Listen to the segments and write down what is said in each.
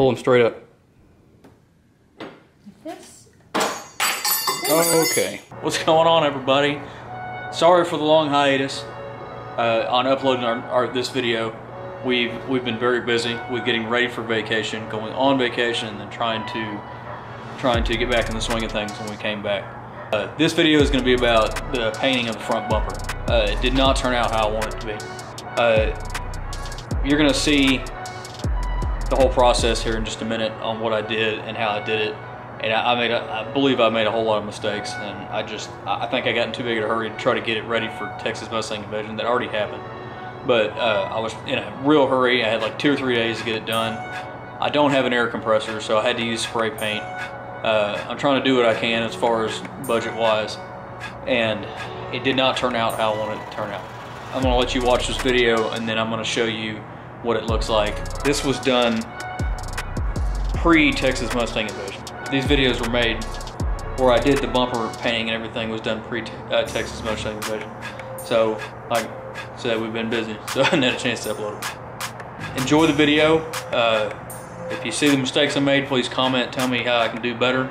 pull them straight up. This. Okay. What's going on, everybody? Sorry for the long hiatus uh, on uploading our, our, this video. We've we've been very busy with getting ready for vacation, going on vacation, and trying to trying to get back in the swing of things when we came back. Uh, this video is going to be about the painting of the front bumper. Uh, it did not turn out how I wanted it to be. Uh, you're going to see the whole process here in just a minute on what I did and how I did it. And I, made, a, I believe I made a whole lot of mistakes, and I just, I think I got in too big of a hurry to try to get it ready for Texas Mustang Invasion that already happened. But uh, I was in a real hurry. I had like two or three days to get it done. I don't have an air compressor, so I had to use spray paint. Uh, I'm trying to do what I can as far as budget wise, and it did not turn out how I wanted it to turn out. I'm gonna let you watch this video and then I'm gonna show you what it looks like. This was done pre-Texas Mustang Invasion. These videos were made where I did the bumper painting and everything was done pre-Texas uh, Mustang Invasion. So, like I said, we've been busy, so I haven't had a chance to upload it. Enjoy the video. Uh, if you see the mistakes I made, please comment, tell me how I can do better.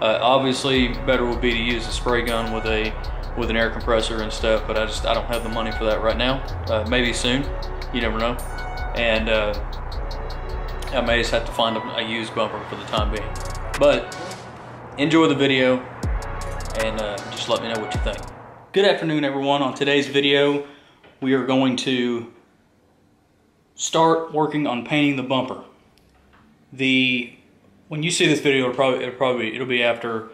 Uh, obviously, better would be to use a spray gun with a with an air compressor and stuff, but I just I don't have the money for that right now. Uh, maybe soon, you never know. And uh, I may just have to find a, a, used bumper for the time being. But enjoy the video and uh, just let me know what you think. Good afternoon, everyone. On today's video, we are going to start working on painting the bumper the when you see this video, it'll probably it'll probably it'll be after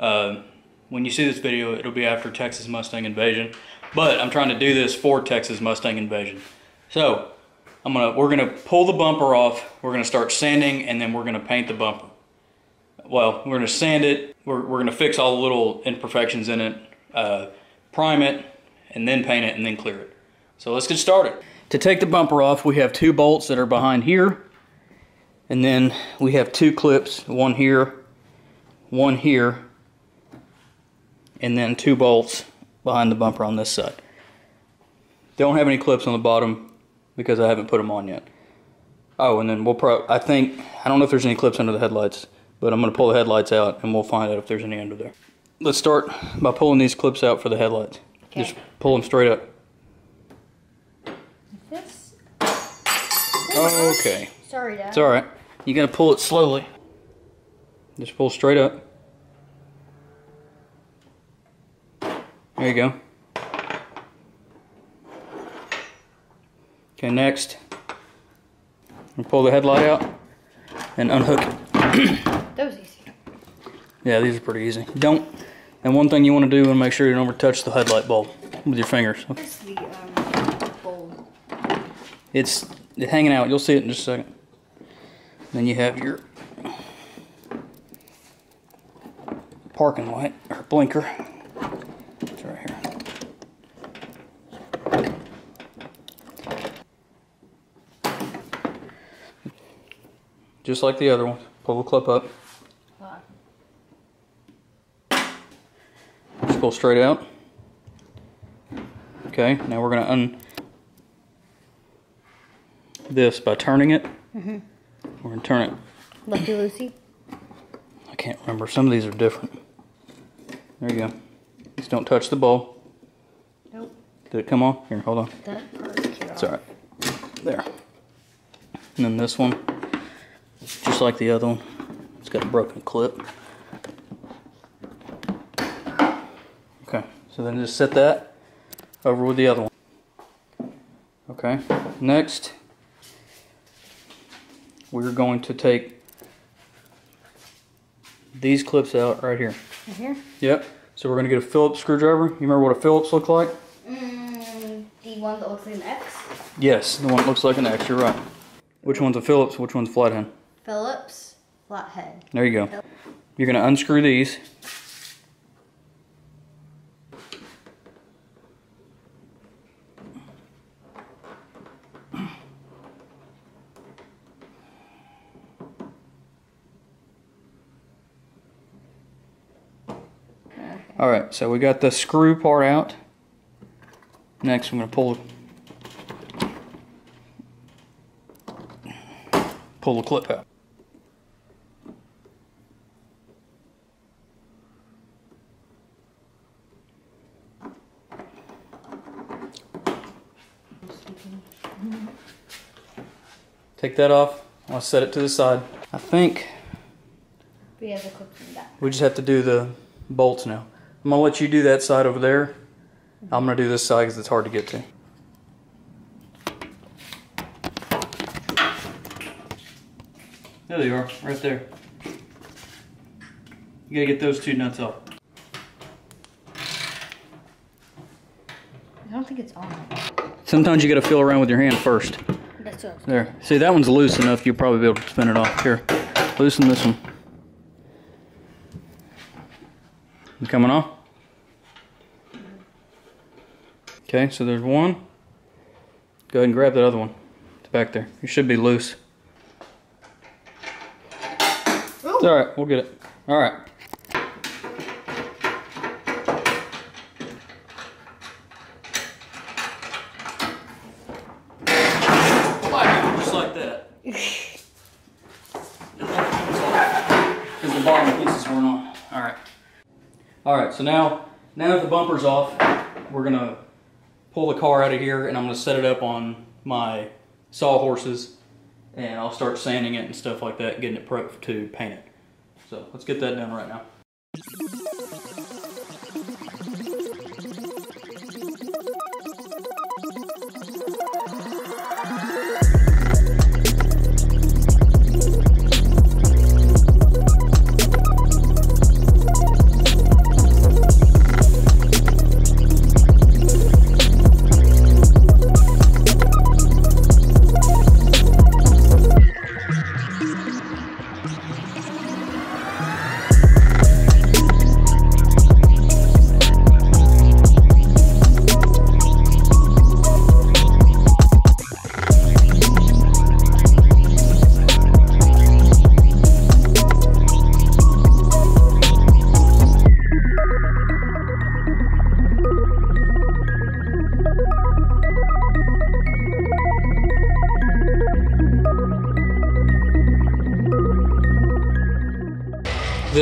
uh, when you see this video, it'll be after Texas Mustang Invasion. But I'm trying to do this for Texas Mustang Invasion. So I'm gonna we're gonna pull the bumper off. We're gonna start sanding, and then we're gonna paint the bumper. Well, we're gonna sand it. We're we're gonna fix all the little imperfections in it, uh, prime it, and then paint it, and then clear it. So let's get started. To take the bumper off, we have two bolts that are behind here and then we have two clips, one here, one here, and then two bolts behind the bumper on this side. Don't have any clips on the bottom because I haven't put them on yet. Oh, and then we'll pro I think, I don't know if there's any clips under the headlights, but I'm going to pull the headlights out and we'll find out if there's any under there. Let's start by pulling these clips out for the headlights. Okay. Just pull them straight up. This? Okay. Sorry, Dad. It's alright. You gotta pull it slowly. Just pull straight up. There you go. Okay, next. Pull the headlight out and unhook it. that was easy. Yeah, these are pretty easy. Don't. And one thing you want to do is make sure you don't ever touch the headlight bulb with your fingers. What's the um, bulb? It's hanging out. You'll see it in just a second. Then you have your parking light or blinker. It's right here. Just like the other one. Pull the clip up. Just pull straight out. Okay, now we're going to un this by turning it. Mm -hmm. We're going to turn it. Lucky Lucy? I can't remember. Some of these are different. There you go. Just don't touch the bowl. Nope. Did it come off? Here, hold on. That part It's alright. There. And then this one, just like the other one, it's got a broken clip. Okay, so then just set that over with the other one. Okay, next we're going to take these clips out right here. Right here? Yep. So we're going to get a Phillips screwdriver. You remember what a Phillips look like? Mm, the one that looks like an X? Yes, the one that looks like an X. You're right. Which one's a Phillips? Which one's a flathead? Phillips flathead. There you go. You're going to unscrew these. All right, so we got the screw part out. Next, I'm going to pull pull the clip out. Take that off. I'll set it to the side. I think We have the clip from that. we just have to do the bolts now. I'm gonna let you do that side over there. I'm gonna do this side because it's hard to get to. There they are, right there. You gotta get those two nuts off. I don't think it's on. Sometimes you gotta feel around with your hand first. There. See, that one's loose enough you'll probably be able to spin it off. Here, loosen this one. You coming off? Okay, so there's one. Go ahead and grab that other one. It's back there. You should be loose. It's all right. We'll get it. All right. Wow, just like that. Because the bottom pieces weren't on. All right. All right. So now, bumper's off, we're gonna pull the car out of here, and I'm gonna set it up on my sawhorses, and I'll start sanding it and stuff like that, getting it prepped to paint it. So let's get that done right now.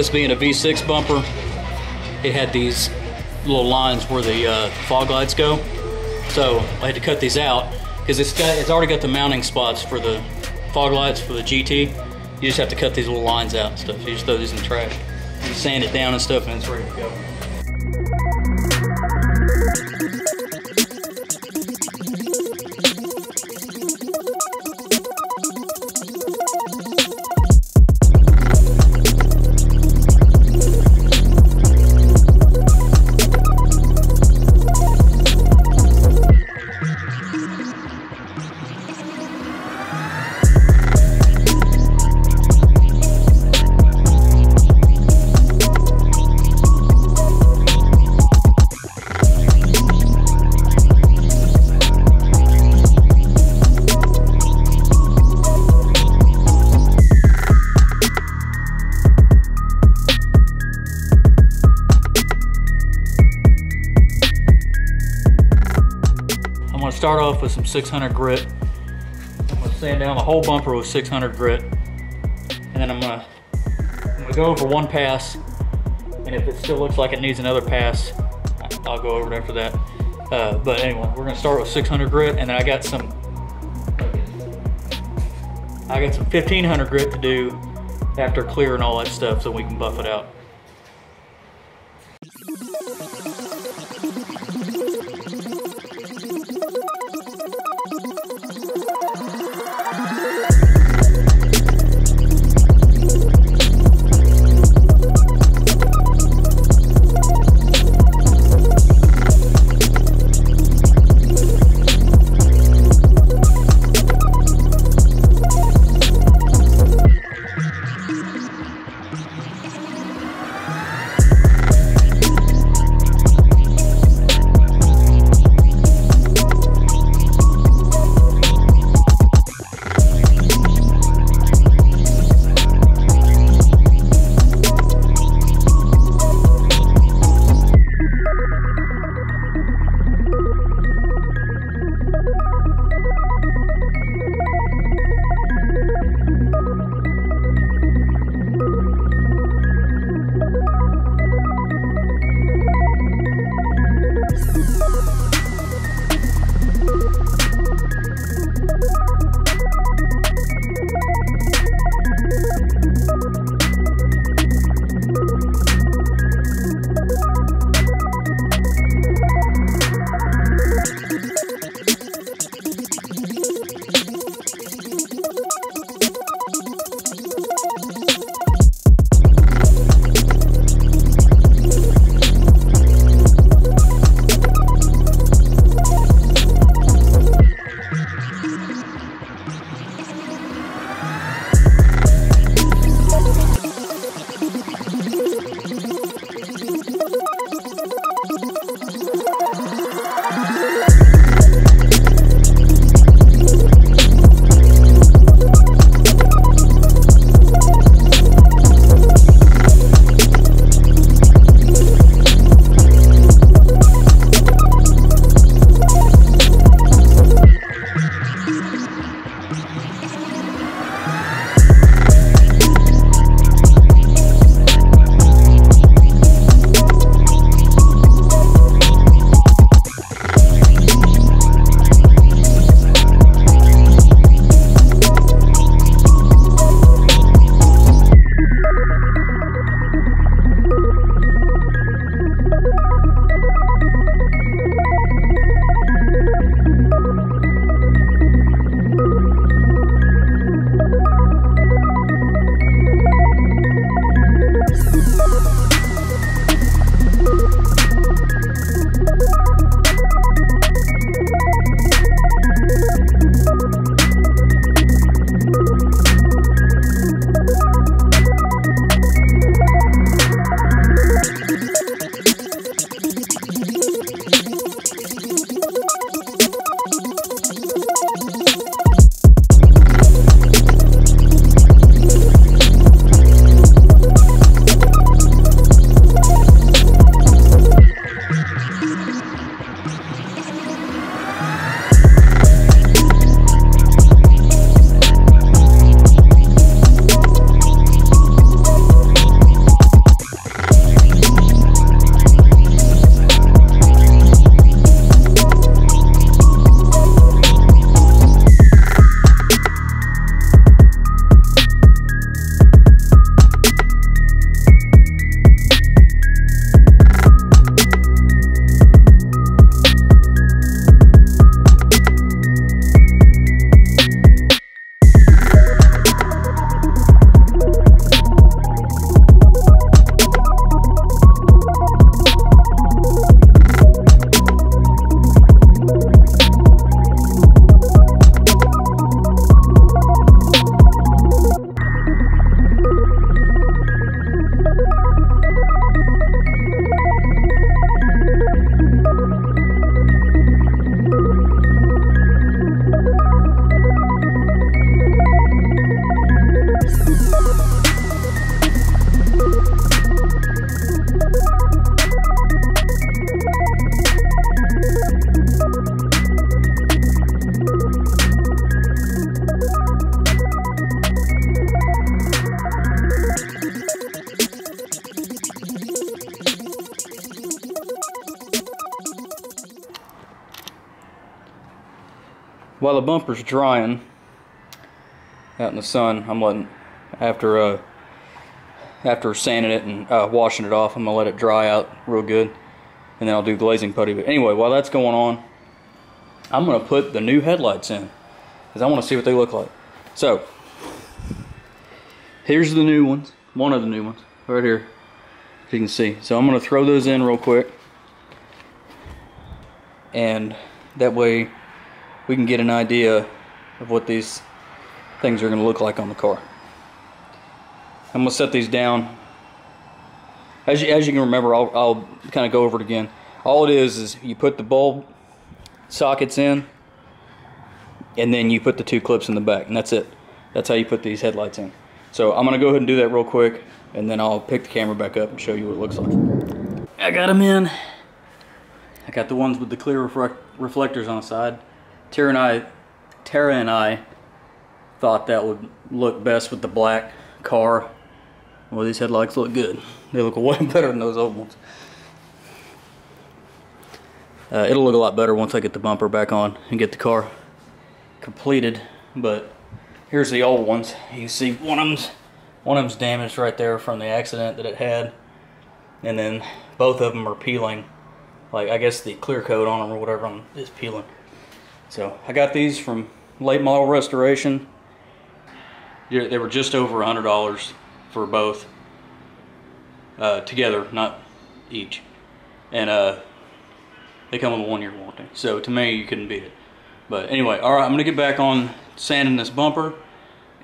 This being a V6 bumper, it had these little lines where the uh, fog lights go. So I had to cut these out because it's it's already got the mounting spots for the fog lights for the GT. You just have to cut these little lines out and stuff. You just throw these in the trash. You sand it down and stuff, and it's ready to go. 600 grit. I'm gonna sand down the whole bumper with 600 grit, and then I'm gonna I'm gonna go over one pass, and if it still looks like it needs another pass, I'll go over it after that. Uh, but anyway, we're gonna start with 600 grit, and then I got some I got some 1500 grit to do after clearing all that stuff, so we can buff it out. While the bumper's drying out in the sun, I'm letting after uh, after sanding it and uh, washing it off, I'm gonna let it dry out real good, and then I'll do glazing putty. But anyway, while that's going on, I'm gonna put the new headlights in because I want to see what they look like. So here's the new ones, one of the new ones right here, as you can see. So I'm gonna throw those in real quick, and that way we can get an idea of what these things are gonna look like on the car. I'm gonna set these down. As you, as you can remember, I'll, I'll kind of go over it again. All it is is you put the bulb sockets in, and then you put the two clips in the back, and that's it. That's how you put these headlights in. So I'm gonna go ahead and do that real quick, and then I'll pick the camera back up and show you what it looks like. I got them in. I got the ones with the clear reflect reflectors on the side. Tara and I, Tara and I thought that would look best with the black car well, these headlights look good. They look way better than those old ones. Uh, it'll look a lot better once I get the bumper back on and get the car completed. But here's the old ones. You see one of them's one of them's damaged right there from the accident that it had, and then both of them are peeling. Like I guess the clear coat on them or whatever on is peeling. So I got these from late model restoration. They were just over hundred dollars for both uh, together, not each. And uh, they come with a one year warranty. So to me, you couldn't beat it. But anyway, all right, I'm gonna get back on sanding this bumper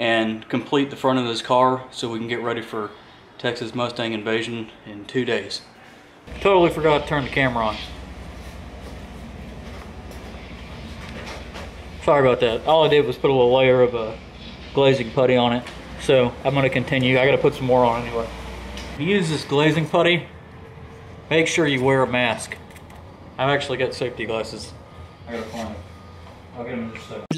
and complete the front of this car so we can get ready for Texas Mustang Invasion in two days. Totally forgot to turn the camera on. Sorry about that. All I did was put a little layer of a glazing putty on it. So I'm gonna continue. I gotta put some more on anyway. If you use this glazing putty, make sure you wear a mask. I've actually got safety glasses. I gotta find them. I'll get them in just the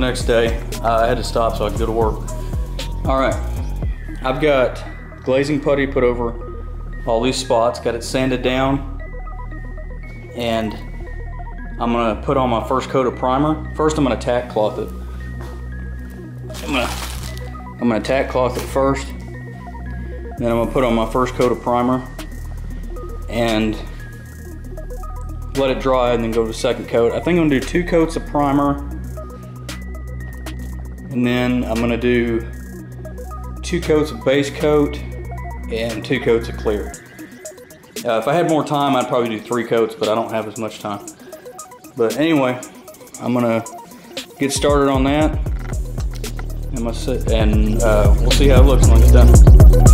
next day. Uh, I had to stop so I could go to work. All right, I've got glazing putty put over all these spots, got it sanded down, and I'm gonna put on my first coat of primer. First, I'm gonna tack cloth it. I'm gonna, I'm gonna tack cloth it first, then I'm gonna put on my first coat of primer, and let it dry and then go to the second coat. I think I'm gonna do two coats of primer and then I'm gonna do two coats of base coat and two coats of clear. Uh, if I had more time, I'd probably do three coats, but I don't have as much time. But anyway, I'm gonna get started on that. And uh, we'll see how it looks when it's done.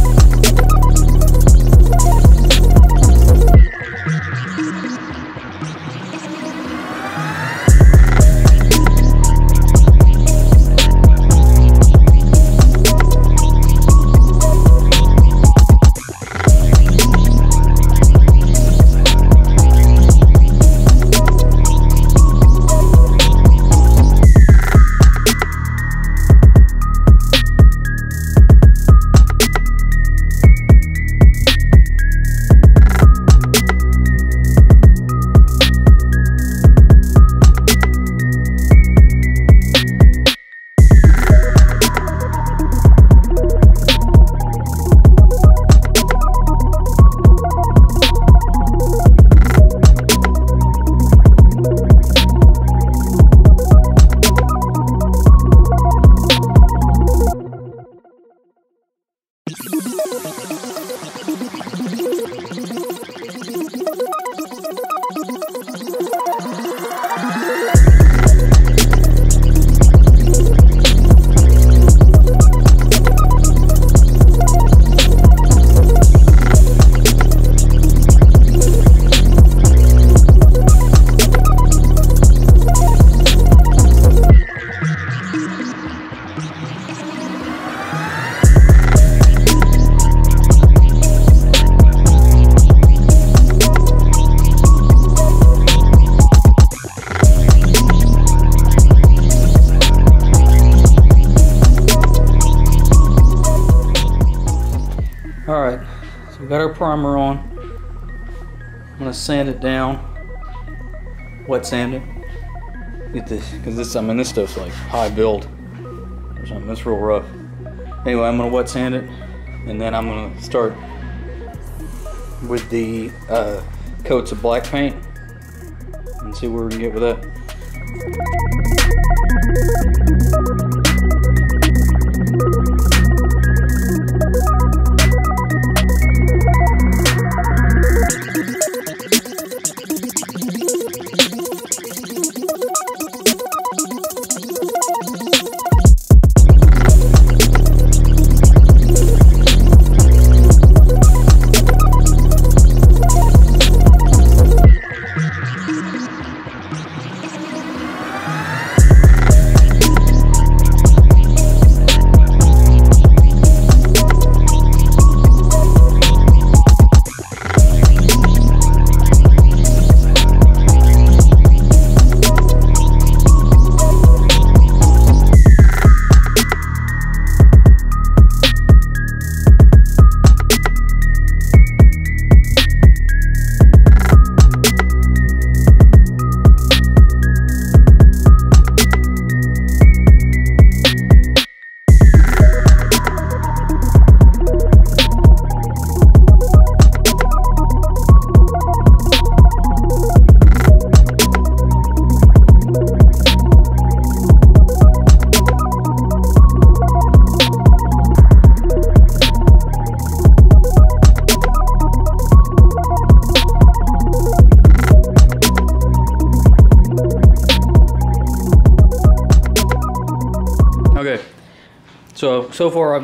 Sand it down. Wet sand it. Get this, cause this, I mean, this stuff's like high build or something. It's real rough. Anyway, I'm gonna wet sand it, and then I'm gonna start with the uh, coats of black paint and see where we can get with that.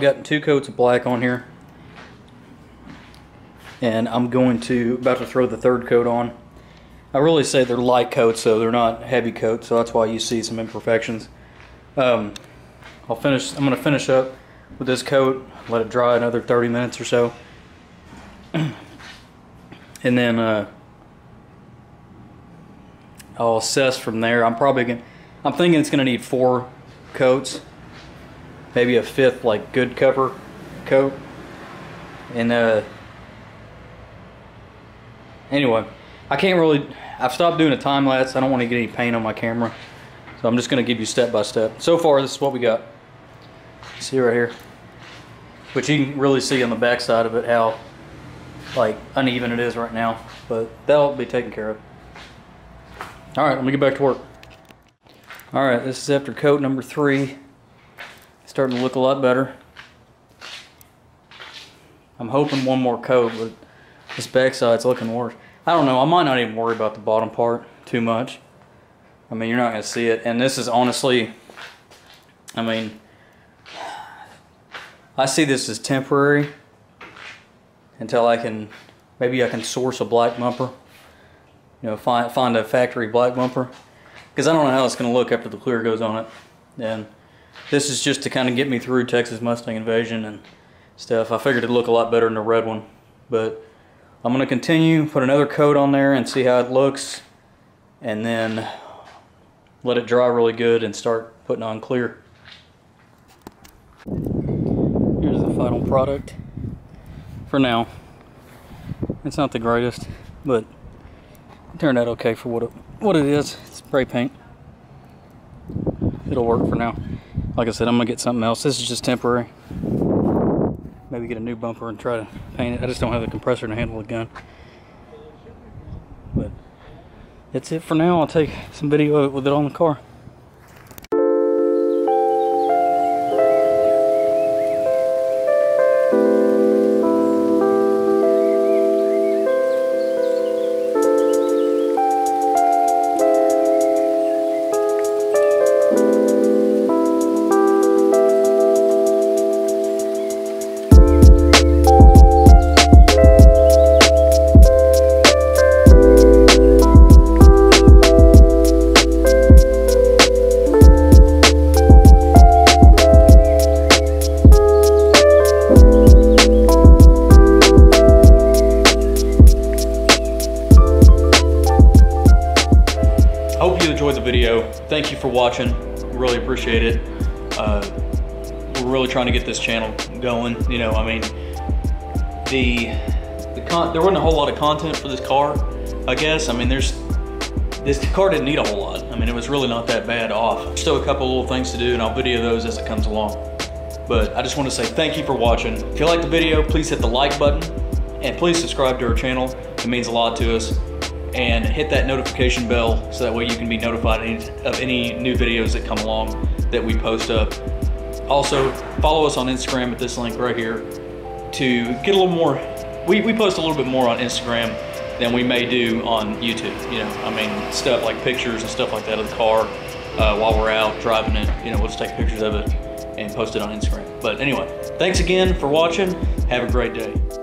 Gotten two coats of black on here, and I'm going to about to throw the third coat on. I really say they're light coats, so they're not heavy coats, so that's why you see some imperfections. Um, I'll finish. I'm going to finish up with this coat, let it dry another 30 minutes or so, and then uh, I'll assess from there. I'm probably going. to I'm thinking it's going to need four coats maybe a fifth like good cover coat. And uh anyway i can't really i've stopped doing a time lapse. I don't want to get any paint on my camera. So i'm just going to give you step by step. So far this is what we got. See right here? But you can really see on the back side of it how like uneven it is right now. But that'll be taken care of. All right let me get back to work. All right this is after coat number three starting to look a lot better. I'm hoping one more coat, but this backside's looking worse. I don't know, I might not even worry about the bottom part too much. I mean, you're not gonna see it. And this is honestly, I mean, I see this as temporary until I can, maybe I can source a black bumper. You know, find, find a factory black bumper. Because I don't know how it's gonna look after the clear goes on it. And this is just to kind of get me through Texas Mustang Invasion and stuff. I figured it'd look a lot better than the red one. But I'm going to continue, put another coat on there and see how it looks. And then let it dry really good and start putting on clear. Here's the final product for now. It's not the greatest, but it turned out okay for what it, what it is. It's spray paint. It'll work for now. Like I said, I'm gonna get something else. This is just temporary. Maybe get a new bumper and try to paint it. I just don't have the compressor to handle the gun. But that's it for now. I'll take some video with it on the car. Going. You know, I mean, the the con- there wasn't a whole lot of content for this car. I guess. I mean, there's this car didn't need a whole lot. I mean, it was really not that bad off. Still a couple little things to do, and I'll video those as it comes along. But I just want to say thank you for watching. If you like the video, please hit the like button, and please subscribe to our channel. It means a lot to us. And hit that notification bell so that way you can be notified of any new videos that come along that we post up. Also, follow us on Instagram at this link right here to get a little more. We, we post a little bit more on Instagram than we may do on YouTube. You know, I mean, stuff like pictures and stuff like that of the car uh, while we're out driving it. You know, we'll just take pictures of it and post it on Instagram. But anyway, thanks again for watching. Have a great day.